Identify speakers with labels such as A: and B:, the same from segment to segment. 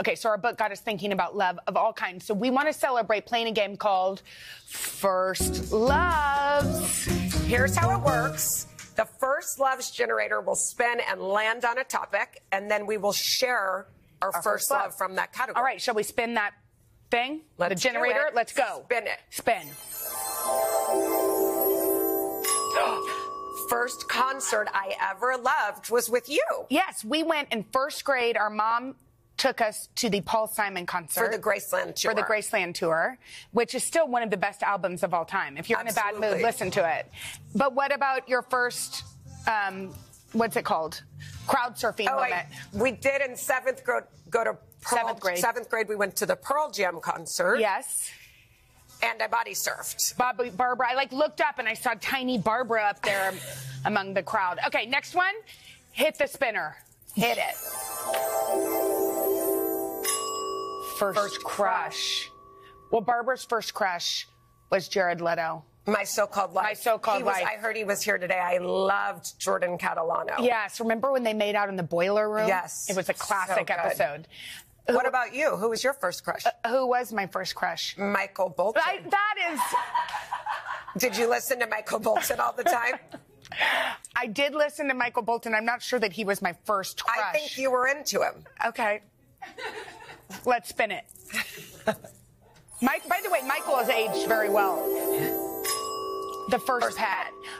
A: Okay, so our book got us thinking about love of all kinds. So we want to celebrate playing a game called First Loves.
B: Here's how it works. The first loves generator will spin and land on a topic, and then we will share our, first,
A: first
B: love.
A: love.
B: from that category.
A: All right, shall we spin that thing?
B: Let's
A: the generator? Let's go.
B: Spin it.
A: Spin.
B: First concert I ever loved was with you
A: Yes, we went in first grade. Our mom took us to the Paul Simon concert.
B: for the Graceland tour.
A: for the Graceland tour, which is still one of the best albums of all time. If you're in a bad mood, listen to it. But what about your first, um, what's it called? Crowd surfing
B: Oh,
A: moment.
B: I, we did in seventh grade go to Pearl,
A: Seventh grade.
B: Seventh grade, we went to the Pearl Jam concert.
A: Yes.
B: And I body surfed.
A: Bobby, Barbara. I like looked up and I saw tiny Barbara up there among the crowd. Okay, next one. Hit the spinner. Hit it. First,
B: First
A: crush. Well, Barbara's first crush was Jared Leto.
B: My so-called life.
A: My so-called
B: He was-
A: life.
B: I heard he was here today. I loved Jordan Catalano.
A: Yes, remember when they made out in the boiler room?
B: Yes.
A: It was a classic
B: So
A: episode.
B: What about you? Who was your first crush?
A: Uh, who was my first crush?
B: Michael Bolton.
A: I, that is,
B: Did you listen to Michael Bolton all the time?
A: I did listen to Michael Bolton. I'm not sure that he was my first crush.
B: I think you were into him.
A: Okay. Let's spin it. Mike, by the way, Michael has aged very well. The first,
B: First.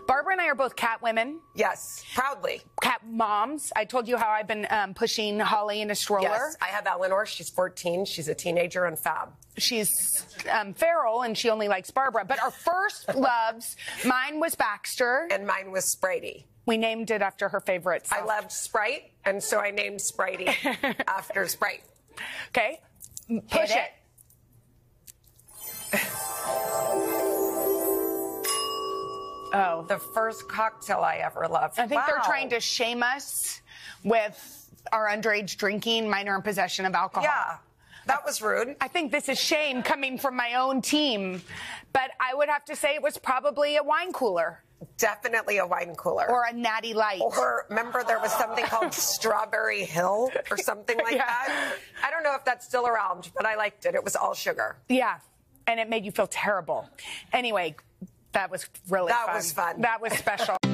A: Barbara and I are both cat women,
B: Yes, proudly.
A: cat moms. I told you how I've been um, pushing Holly in a stroller.
B: Yes, I have Eleanor. She's 14. She's a teenager and fab.
A: She's um, feral and she only likes Barbara. But our first loves, mine was Baxter.
B: And mine was Spritey.
A: We named it after her favorite.
B: I loved Sprite, and so I named Spritey after Sprite.
A: Okay. Push
B: Hit
A: it. Oh.
B: The first cocktail I ever loved.
A: I think they're trying to shame us with our underage drinking, minor in possession of alcohol.
B: Yeah, that was rude.
A: I think this is shame coming from my own team, but I would have to say it was probably a wine cooler
B: Definitely a wine cooler.
A: or a natty light.
B: Or remember there was something called Strawberry Hill or something like
A: Yeah.
B: that? I don't know if that's still around, but I liked it. It was all sugar.
A: yeah, and it made you feel terrible. Anyway, that was really
B: That
A: fun.
B: was fun.
A: That was special.